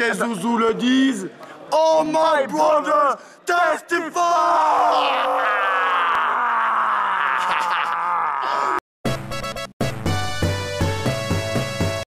Et Zouzou le disent. Oh my brother,